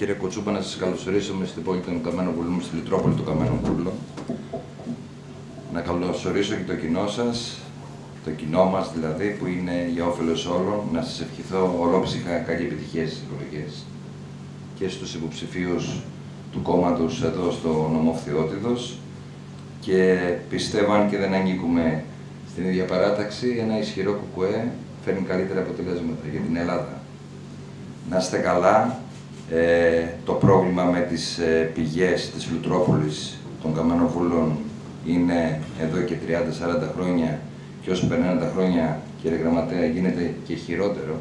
Κύριε Κοτσούπα, να σας καλωσορίσουμε στην πόλη των Καμένων Βουλών, στη Λιτρόπολη του Καμένων Βούλων. Να καλωσορίσω και το κοινό σας, το κοινό μας δηλαδή, που είναι για όφελος όλων. Να σας ευχηθώ ολόψυχα καλή επιτυχία στις εκλογές και στους υποψηφίους του κόμματος εδώ στο νομό Φθιώτιδος και πιστεύω αν και δεν ανήκουμε στην ίδια παράταξη, ένα ισχυρό κουκουέ φέρνει καλύτερα αποτελέσματα για την Ελλάδα. Να είστε καλά. Ε, το πρόβλημα με τις ε, πηγές της Λουτρόπολης των Καμενοβούλων είναι εδώ και 30-40 χρόνια και όσο περνάνε τα χρόνια, κύριε Γραμματέα, γίνεται και χειρότερο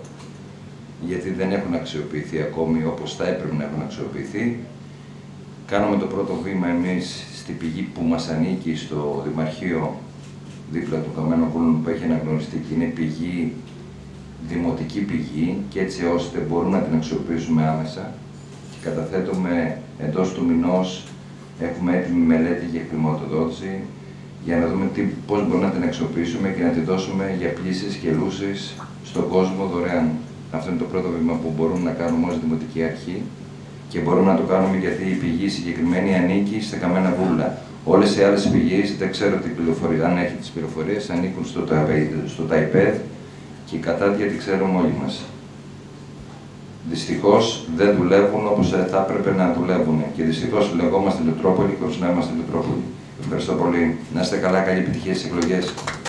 γιατί δεν έχουν αξιοποιηθεί ακόμη όπως θα έπρεπε να έχουν αξιοποιηθεί. Κάνουμε το πρώτο βήμα εμείς στη πηγή που μας ανήκει στο Δημαρχείο δίπλα του Καμένου Βούλων που έχει αναγνωριστεί και είναι πηγή, δημοτική πηγή και έτσι ώστε μπορούμε να την αξιοποιήσουμε άμεσα και καταθέτουμε εντός του μηνός έχουμε έτοιμη μελέτη για χρηματοδότηση για να δούμε τι, πώς μπορούμε να την αξιοποιήσουμε και να την δώσουμε για πλήσεις και λούσεις στον κόσμο δωρεάν. Αυτό είναι το πρώτο βήμα που μπορούμε να κάνουμε ως Δημοτική Αρχή και μπορούμε να το κάνουμε γιατί η πηγή συγκεκριμένη ανήκει στα Καμένα Βούλα. Όλες οι άλλες πηγές, δεν ξέρω τι πληροφορία, αν έχει τις πληροφορίες, ανήκουν στο, στο ΤΑΙΠΕΔ και η κατάδια τη ξέρουμε όλοι μας. Δυστυχώς δεν δουλεύουν όπως θα έπρεπε να δουλεύουν. Και δυστυχώς λεγόμαστε Λετρόπολη χωρί να είμαστε Λετρόπολη. Ευχαριστώ πολύ. Να είστε καλά, καλή επιτυχία στις εκλογές.